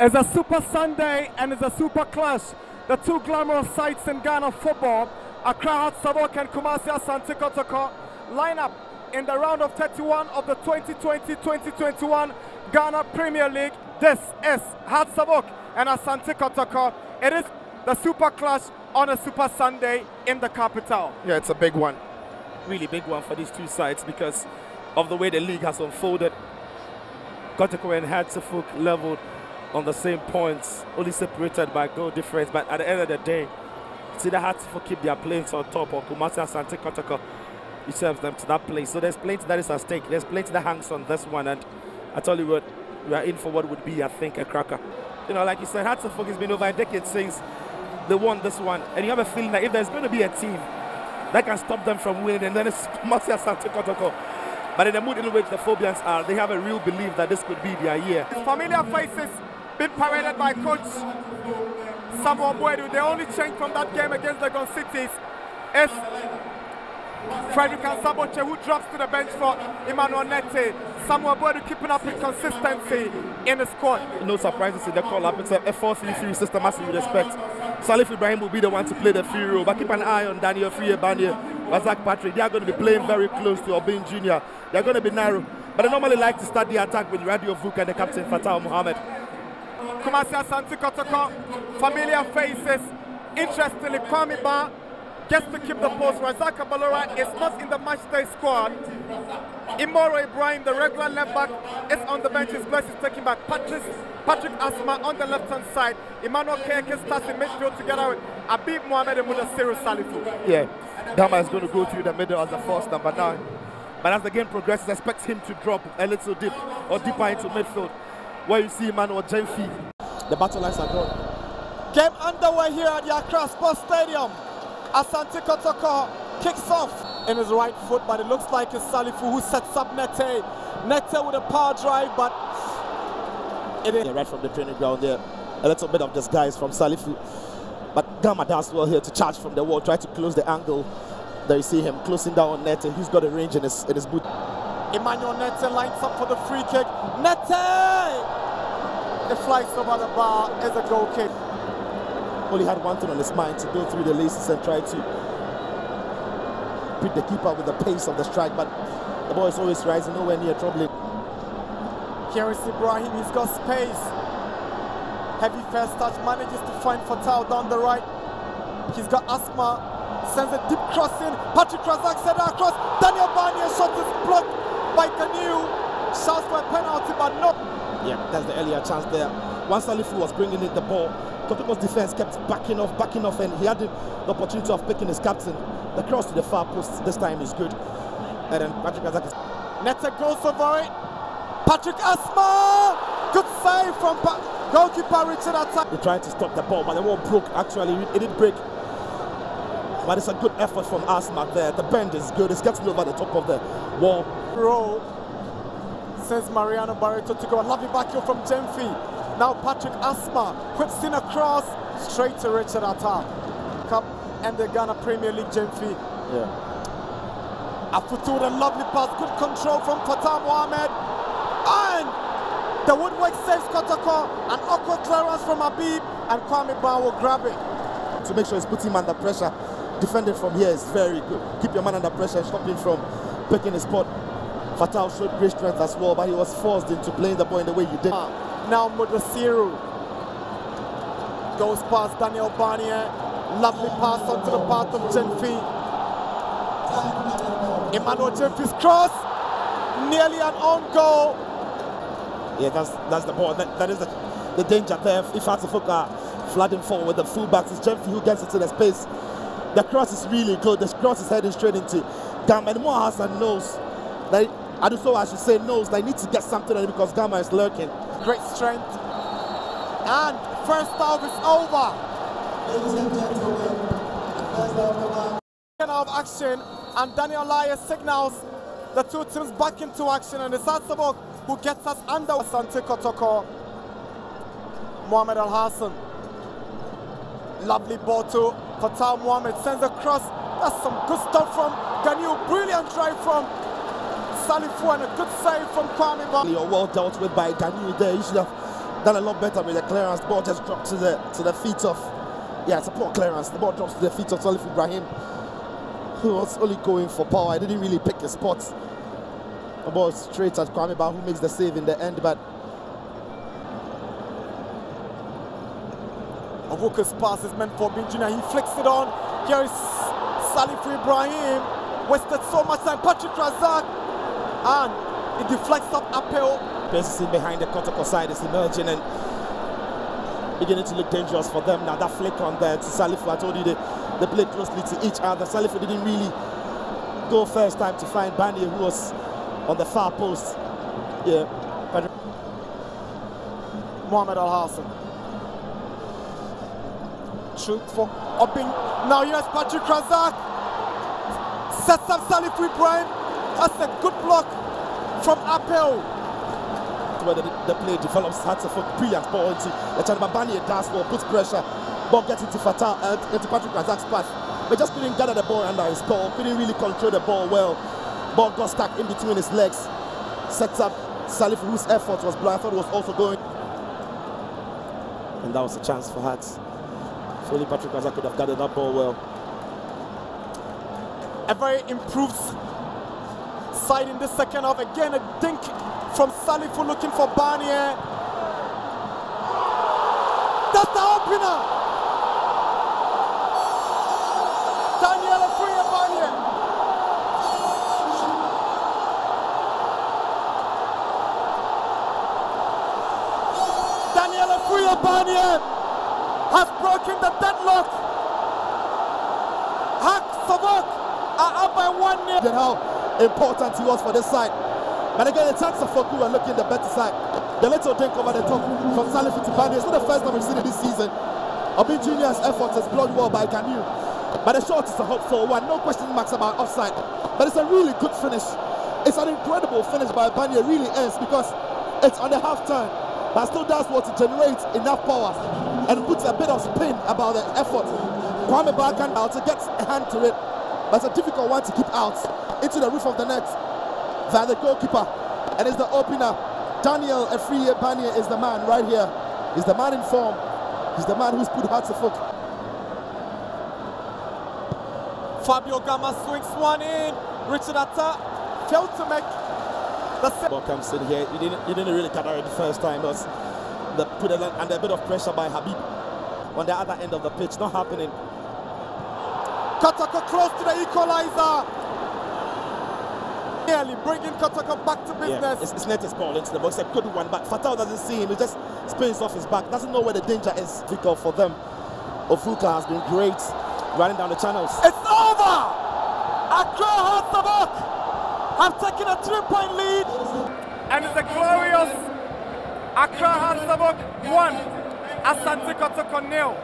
It's a super Sunday and it's a super clash. The two glamorous sides in Ghana football, Accra Hearts of Oak and Kumasi Asante Kotoko, line up in the round of 31 of the 2020-2021 Ghana Premier League. This is Hearts of Oak and Asante Kotoko. It is the super clash on a super Sunday in the capital. Yeah, it's a big one. Really big one for these two sides because of the way the league has unfolded. Kotoko and Hearts of Oak leveled on the same points, only separated by goal difference. But at the end of the day, it's either Hearts of Oak keep their planes on top or Kumasi Asante Kotoko it serves them to that place. So there's plenty that is at stake. There's plenty that hangs on this one. And I tell you what, we are in for what would be, I think, a cracker. You know, like you said, Hearts of Oak has been over a decade since they won this one. And you have a feeling that if there's going to be a team that can stop them from winning, and then it's Kumasi Asante Kotoko. But in the mood in which the Phobians are, they have a real belief that this could be their year. Familiar faces being paraded by coach Samuel Boadu. The only change from that game against the Gun Cities is Frederick Saboche who drops to the bench for Emmanuel Nettey. Samuel Boadu keeping up with consistency in the squad. No surprises in the call-up. It's a 4-3-3 system as would expect. Salif Ibrahim will be the one to play the free role, but keep an eye on Daniel Afriyie Barnieh, Razak Patrick. They are going to be playing very close to Obeng Jr. They are going to be narrow, but I normally like to start the attack with Radio Vuk and the captain Fatah Mohammed. Kumasi Asante Kotoko, familiar faces. Interestingly, Kwame Baah gets to keep the post. Razak Abalora is not in the matchday squad. Imoro Ibrahim, the regular left back, is on the bench. His place is taking back. Patrick, Patrick Asmah on the left hand side. Emmanuel Keke starts in midfield together with Abib Mohamed and Mudassiru Salifu. Yeah, Gama is going to go through the middle as the first number nine. But as the game progresses, expect him to drop a little deep or deeper into midfield, where you see Emmanuel Gyamfi. The battle lines are drawn. Game underway here at the Accra Sports Stadium. Asante Kotoko kicks off in his right foot, but it looks like it's Salifu who sets up Nettey. Nettey with a power drive, but it is right from the training ground there. A little bit of disguise from Salifu. But Gama does well here to charge from the wall, try to close the angle. There you see him closing down on Nettey. He's got a range in his in his boot. Emmanuel Nettey lines up for the free kick. Nettey! It flies over the bar as a goal kick. Only had one thing on his mind to go through the laces and try to beat the keeper with the pace of the strike, but the ball is always rising, nowhere near troubling. Here is Ibrahim, he's got space. Heavy first touch, manages to find Fatal down the right. He's got asthma, sends a deep cross in. Patrick Razak sent across. Daniel Barnieh shot is blocked by Canoe. Shouts for a penalty, but no. Yeah, that's the earlier chance there. Once Salifu was bringing in the ball, Kotoko's defense kept backing off, backing off, and he had the opportunity of picking his captain. The cross to the far post this time is good. And then Patrick Razak is... Neta goes over it. Patrick Asmah! Good save from pa goalkeeper Richard Attah. They tried to stop the ball, but the ball broke. Actually, it did break. But it's a good effort from Asmah there. The bend is good. It's getting over the top of the wall. Roll. Sends Mariano Barreto to go. A lovely back here from Gyamfi. Now Patrick Asmah whips in across straight to Richard Atta. Cup and the Ghana Premier League Gyamfi. Yeah. Afutu with a lovely pass, good control from Fatah Mohamed. And the woodwork saves Kotoko. An awkward clearance from Abib. and Kwame Baah will grab it. To make sure he's putting him under pressure. Defending from here is very good. Keep your man under pressure, stop him from picking his spot. Fatal showed great strength as well, but he was forced into playing the ball in the way he did. Uh, now Mudasiru goes past Daniel Barnieh. Lovely pass onto the path of Gyamfi. Emmanuel Gyamfi's cross. Nearly an own goal. Yeah, that's that's the ball. That, that is the, the danger there. If Atafuka flooding forward with the fullbacks, it's Gyamfi who gets into the space. The cross is really good. The cross is heading straight into Gama. And Moa Hassan knows that Aduso, I do so I should say, knows they need to get something on it because Gama is lurking. Great strength. And first half is over. of action and Daniel Laryea signals the two teams back into action and it's Asabok who gets us under Sante Kotoko. Mohamed Al Hassan. Lovely ball to Fatah Mohamed sends a cross. That's some good stuff from Ganyu. Brilliant drive from Salifu and a good save from Kwame. You're well dealt with by Ganyu there. You should have done a lot better with the clearance. Ball just dropped to the to the feet of yeah, it's a poor clearance. The ball drops to the feet of Salif Ibrahim, who was only going for power. I didn't really pick a spot. The ball straight at Kwame Baah, who makes the save in the end, but Avuka's pass is meant for Benjina. He flicks it on. Here is Salif Ibrahim. Wasted so much time. Patrick Razak. And it deflects up uphill. Persisting behind the Kotoko side is emerging and beginning to look dangerous for them now. That flick on there to Salifu, I told you they, they played closely to each other. Salifu didn't really go first time to find Bani, who was on the far post. Yeah. Mohamed Al Hassan. Shoot for Obeng. Now here's Patrick Razak. Sets up Salif Ibrahim. That's a good block from Appel. Where the, the play develops, had to into the Chanbabani does for puts pressure. Ball gets into Fatah, uh, into Patrick Razak's path. But just couldn't gather the ball under his ball, couldn't really control the ball well. Ball got stuck in between his legs. Sets up Salif, whose effort was blown. I thought was also going. And that was a chance for Hearts. Only Patrick Razak could have gathered that ball well. A very improved side in the second half. Again, a dink from Salifu looking for Barnieh. That's the opener. Daniel Afriyie Barnieh. Daniel Barnieh has broken the deadlock. Hak Savok are up by one nil. And how important he was for this side. But again, the chance of Foku are looking the better side. The little dink over the top from Salif to Bani. It's not the first time we've seen it this season. Obi Junior's effort is blocked well by Kanu. But the shot is a hopeful one. No question marks about offside. But it's a really good finish. It's an incredible finish by Bani. It really is because it's on the half turn. But still does what to generate enough power and puts a bit of spin about the effort. Kwame Barkan out to get a hand to it. But it's a difficult one to keep out into the roof of the net via the goalkeeper. And it's the opener. Daniel Afriyie Barnieh is the man right here. He's the man in form. He's the man who's put hearts foot. Fabio Gama swings one in. Richard Atta failed to make the set. Ball comes in here. He didn't, he didn't really cut it the first time. But the, put it under a bit of pressure by Habib on the other end of the pitch. Not happening. Kotoko close to the equalizer. Nearly bringing Kotoko back to business. Yeah, it's, it's net his ball into the box. A good one, but Fatah doesn't see him. He just spins off his back. Doesn't know where the danger is. Difficult for them. Ofuka has been great running down the channels. It's over! Accra Hearts have taken a three-point lead. And it's a glorious Accra Hearts 1, Asante Kotoko nil.